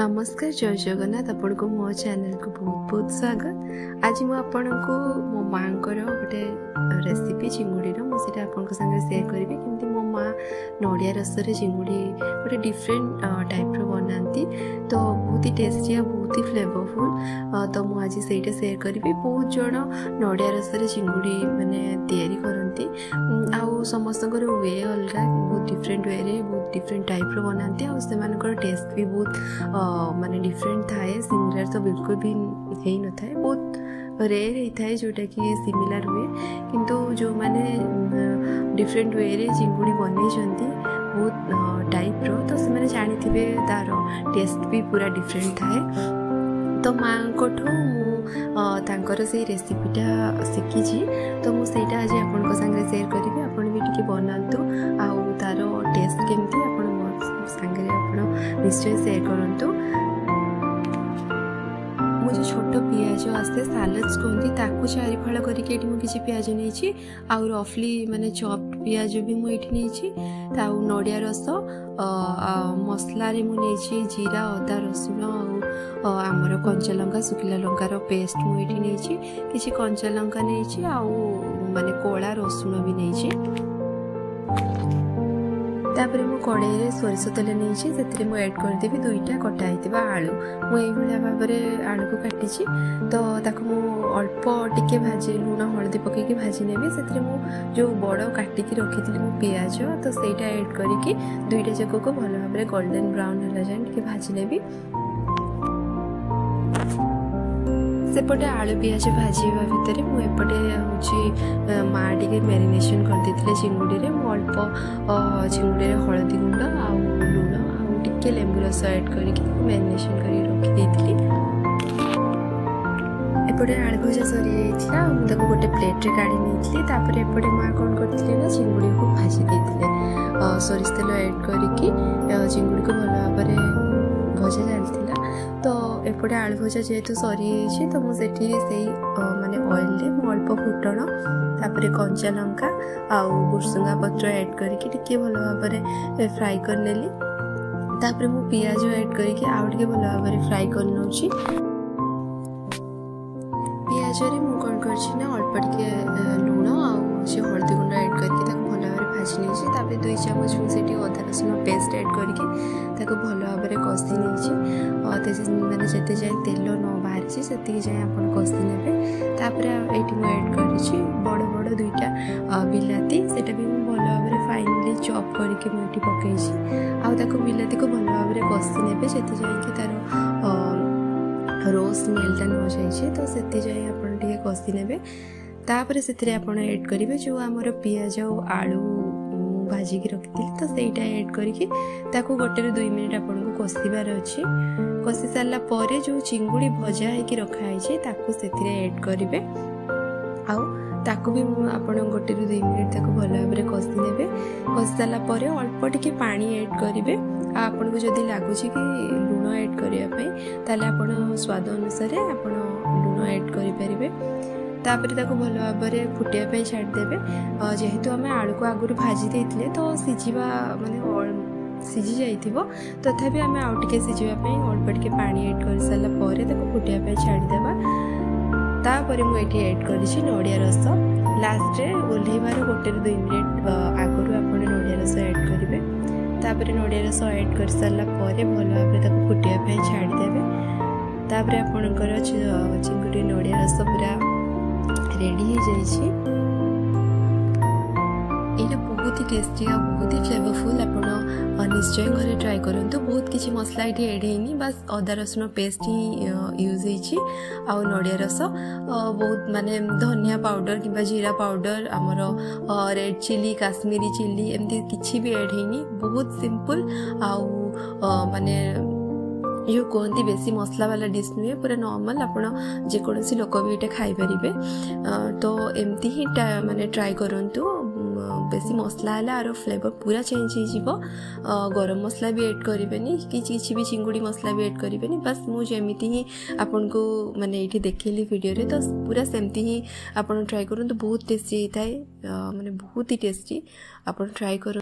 ନମସ୍କାର ଜୟ ଜଗନ୍ନାଥ ଆପଣଙ୍କୁ ମୋ ଚ୍ୟାନେଲକୁ ବହୁତ ବହୁତ ସ୍ୱାଗତ ଆଜି ମୁଁ ଆପଣଙ୍କୁ ମୋ ମାଆଙ୍କର ଗୋଟେ ରେସିପି ଚିଙ୍ଗୁଡ଼ିର ମୁଁ ସେଇଟା ଆପଣଙ୍କ ସାଙ୍ଗରେ ସେୟାର କରିବି କେମିତି ମୋ ମା ନଡ଼ିଆ ରସରେ ଚିଙ୍ଗୁଡ଼ି ଗୋଟେ ଡିଫରେଣ୍ଟ ଟାଇପ୍ର ବନାନ୍ତି ତ ବହୁତ ହି ଟେଷ୍ଟି ଆଉ ବହୁତ ହି ଫ୍ଲେଭରଫୁଲ୍ ତ ମୁଁ ଆଜି ସେଇଟା ସେୟାର କରିବି ବହୁତ ଜଣ ନଡ଼ିଆ ରସରେ ଚିଙ୍ଗୁଡ଼ି ମାନେ ତିଆରି କରନ୍ତି ଆଉ ସମସ୍ତଙ୍କର ୱେ ଅଲଗା ବହୁତ ଡିଫରେଣ୍ଟ ୱେରେ ବହୁତ ଡିଫରେଣ୍ଟ ଟାଇପ୍ର ବନାନ୍ତି ଆଉ ସେମାନଙ୍କର ଟେଷ୍ଟ ବି ବହୁତ माने डिफरेंट थाए सिमिलर तो बिल्कुल भी हो न थाए बहुत रेयर ହୋଇଥାଏ ଯେଉଁଟାକି ସିମିଲାର ହୁଏ କିନ୍ତୁ ଯେଉଁମାନେ ଡିଫରେଣ୍ଟ ୱେରେ ଚିଙ୍ଗୁଡ଼ି ବନେଇଛନ୍ତି ବହୁତ ଟାଇପ୍ର ତ ସେମାନେ ଜାଣିଥିବେ ତା'ର ଟେଷ୍ଟ ବି ପୁରା ଡିଫରେଣ୍ଟ ଥାଏ ତ ମାଆଙ୍କଠୁ ମୁଁ ତାଙ୍କର ସେଇ ରେସିପିଟା ଶିଖିଛି ତ ମୁଁ ସେଇଟା ଆଜି ଆପଣଙ୍କ ସାଙ୍ଗରେ ସେୟାର କରିବି ଆପଣ ବି ଟିକେ ବନାନ୍ତୁ ଆଉ ତା'ର ଟେଷ୍ଟ କେମିତି ନିଶ୍ଚୟ ସେୟାର କରନ୍ତୁ ମୁଁ ଯେଉଁ ଛୋଟ ପିଆଜ ଆସେ ସାଲାଡ଼ସ୍ କୁହନ୍ତି ତାକୁ ଚାରିଫଳ କରିକି ଏଇଠି ମୁଁ କିଛି ପିଆଜ ନେଇଛି ଆଉ ରଫଲି ମାନେ ଚପ୍ ପିଆଜ ବି ମୁଁ ଏଇଠି ନେଇଛି ଆଉ ନଡ଼ିଆ ରସ ମସଲାରେ ମୁଁ ନେଇଛି ଜିରା ଅଦା ରସୁଣ ଆଉ ଆମର କଞ୍ଚା ଲଙ୍କା ଶୁଖିଲା ଲଙ୍କାର ପେଷ୍ଟ ମୁଁ ଏଇଠି ନେଇଛି କିଛି କଞ୍ଚା ନେଇଛି ଆଉ ମାନେ କଳା ରସୁଣ ବି ନେଇଛି तापर मुझ कड़े सोरस तेल नहीं एड करदेवि दुईटा कटाई आलु मुझे भाव में आलु को काटी तो ताको अल्प टिके भाजी लुण हलदी पक भाजी से जो बड़ काटिकी रखी थी पिज तो सहीटा एड करके दुईटा जग को भल भाव गोल्डेन ब्राउन होगा जाए भाजने ସେପଟେ ଆଳୁ ପିଆଜ ଭାଜିବା ଭିତରେ ମୁଁ ଏପଟେ ହେଉଛି ମା ଟିକେ ମ୍ୟାରିନେସନ୍ କରିଦେଇଥିଲେ ଚିଙ୍ଗୁଡ଼ିରେ ମୁଁ ଅଳ୍ପ ଚିଙ୍ଗୁଡ଼ିରେ ହଳଦୀ ଗୁଣ୍ଡ ଆଉ ଲୁଣ ଆଉ ଟିକେ ଲେମ୍ବୁ ରସ ଆଡ଼୍ କରିକି ମ୍ୟାରିନେସନ୍ କରିକି ରଖିଦେଇଥିଲି ଏପଟେ ଆଳୁ ଭଜା ସରିଯାଇଥିଲା ମୁଁ ତାକୁ ଗୋଟେ ପ୍ଲେଟ୍ରେ କାଢ଼ି ନେଇଥିଲି ତାପରେ ଏପଟେ ମା କ'ଣ କରିଥିଲେ ନା ଚିଙ୍ଗୁଡ଼ିକୁ ଭାଜି ଦେଇଥିଲେ ସୋରିଷ ତେଲ ଆଡ଼୍ କରିକି ଚିଙ୍ଗୁଡ଼ିକୁ ଭଲ ଭାବରେ ଭଜା ଚାଲିଥିଲା ତ ଏପଟେ ଆଳୁ ଭଜା ଯେହେତୁ ସରିଯାଇଛି ତ ମୁଁ ସେଠି ସେଇ ମାନେ ଅଏଲ୍ରେ ମୁଁ ଅଳ୍ପ ଫୁଟଣ ତାପରେ କଞ୍ଚା ଲଙ୍କା ଆଉ ଭୁର୍ସୁଙ୍ଗା ପତ୍ର ଆଡ଼୍ କରିକି ଟିକିଏ ଭଲ ଭାବରେ ଫ୍ରାଏ କରିନେଲି ତାପରେ ମୁଁ ପିଆଜ ଆଡ଼୍ କରିକି ଆଉ ଟିକେ ଭଲ ଭାବରେ ଫ୍ରାଏ କରିନେଉଛି ପିଆଜରେ ମୁଁ କ'ଣ କରିଛି ନା ଅଳ୍ପ ଟିକେ ଲୁଣ ଆଉ ସେ ହଳଦୀ ଗୁଣ୍ଡ ଆଡ଼୍ କରିକି ତାକୁ ଭଲ ଭାବରେ ଭାଜି ନେଇଛି ତାପରେ ଦୁଇ ଚାମଚ ମୁଁ ସେଠି ଅଦା ରସୁଣ ପେଷ୍ଟ ଆଡ଼୍ କରିକି ତାକୁ ଭଲ ଭାବରେ କଷି ନେଇଛି ଅଧେ ମାନେ ଯେତେ ଯାଏ ତେଲ ନ ବାହାରିଛି ସେତିକି ଯାଏ ଆପଣ କଷି ନେବେ ତାପରେ ଏଇଠି ମୁଁ ଏଡ଼୍ କରିଛି ବଡ଼ ବଡ଼ ଦୁଇଟା ବିଲାତି ସେଇଟା ବି ମୁଁ ଭଲ ଭାବରେ ଫାଇନାଲି ଚପ୍ କରିକି ମୁଁ ଏଠି ପକାଇଛି ଆଉ ତାକୁ ବିଲାତିକୁ ଭଲ ଭାବରେ କଷି ନେବେ ସେତେ ଯାଇକି ତା'ର ରୋଜ୍ ସ୍ମେଲ୍ଟା ନ ଯାଇଛି ତ ସେତେ ଆପଣ ଟିକେ କଷି ନେବେ ତାପରେ ସେଥିରେ ଆପଣ ଏଡ଼୍ କରିବେ ଯେଉଁ ଆମର ପିଆଜ ଆଉ ଆଳୁ ଭାଜିକି ରଖିଥିଲି ତ ସେଇଟା ଏଡ଼୍ କରିକି ତାକୁ ଗୋଟେରୁ ଦୁଇ ମିନିଟ୍ ଆପଣଙ୍କୁ କଷିବାର ଅଛି କଷି ସାରିଲା ପରେ ଯେଉଁ ଚିଙ୍ଗୁଡ଼ି ଭଜା ହେଇକି ରଖାହେଇଛି ତାକୁ ସେଥିରେ ଏଡ଼୍ କରିବେ ଆଉ ତାକୁ ବି ଆପଣ ଗୋଟେରୁ ଦୁଇ ମିନିଟ୍ ତାକୁ ଭଲ ଭାବରେ କଷି ନେବେ କଷି ସାରିଲା ପରେ ଅଳ୍ପ ଟିକେ ପାଣି ଏଡ଼୍ କରିବେ ଆଉ ଆପଣଙ୍କୁ ଯଦି ଲାଗୁଛି କି ଲୁଣ ଏଡ଼୍ କରିବା ପାଇଁ ତାହେଲେ ଆପଣ ସ୍ୱାଦ ଅନୁସାରେ ଆପଣ ଲୁଣ ଏଡ଼୍ କରିପାରିବେ तापर ताको भल भाव फुटाप छाड़देवे जेहेतु आम आलू को आगुरी भाजी तो सीझा मानते सीझी जा तथा आम आगे सीझे अल्प टे पा एड कर सारापर ताको फुटाप छाड़दे तापर मुझे ये एड कर नड़िया रस लास्ट में ओल्लार गोटे दुई मिनिट आगु आप नड़िया रस एड करेंगे तापर नड़िया रस एड कर सारापर भल भाव फुटाप छाड़देवे तापर आपण चिंगुड़ी नड़िया रस पूरा રેડી જાય છે ଏଇଟା ବହୁତ ହି ଟେଷ୍ଟି ଆଉ ବହୁତ ହି ଫ୍ଲେଭରଫୁଲ୍ ଆପଣ ନିଶ୍ଚୟ ଘରେ ଟ୍ରାଏ କରନ୍ତୁ ବହୁତ କିଛି ମସଲା ଏଠି ଏଡ଼୍ ହେଇନି ବାସ୍ ଅଦା ରସୁଣ ପେଷ୍ଟ ହିଁ ୟୁଜ୍ ହେଇଛି ଆଉ ନଡ଼ିଆ ରସ ବହୁତ ମାନେ ଧନିଆ ପାଉଡ଼ର କିମ୍ବା ଜିରା ପାଉଡ଼ର ଆମର ରେଡ଼୍ ଚିଲି କାଶ୍ମୀରୀ ଚିଲି ଏମିତି କିଛି ବି ଏଡ଼୍ ହେଇନି ବହୁତ ସିମ୍ପଲ୍ ଆଉ ମାନେ ଯେଉଁ କୁହନ୍ତି ବେଶୀ ମସଲାବାଲା ଡିସ୍ ନୁହେଁ ପୁରା ନର୍ମାଲ୍ ଆପଣ ଯେକୌଣସି ଲୋକ ବି ଏଇଟା ଖାଇପାରିବେ ତ ଏମିତି ହିଁ ମାନେ ଟ୍ରାଏ କରନ୍ତୁ ବେଶୀ ମସଲା ହେଲେ ଆର ଫ୍ଲେଭର୍ ପୁରା ଚେଞ୍ଜ ହେଇଯିବ ଗରମ ମସଲା ବି ଏଡ଼୍ କରିବେନି କି କିଛି ବି ଚିଙ୍ଗୁଡ଼ି ମସଲା ବି ଏଡ଼୍ କରିବେନି ବାସ୍ ମୁଁ ଯେମିତି ହିଁ ଆପଣଙ୍କୁ ମାନେ ଏଇଠି ଦେଖେଇଲି ଭିଡ଼ିଓରେ ତ ପୁରା ସେମିତି ହିଁ ଆପଣ ଟ୍ରାଏ କରନ୍ତୁ ବହୁତ ଟେଷ୍ଟି ହେଇଥାଏ ମାନେ ବହୁତ ହି ଟେଷ୍ଟି ଆପଣ ଟ୍ରାଏ କରନ୍ତୁ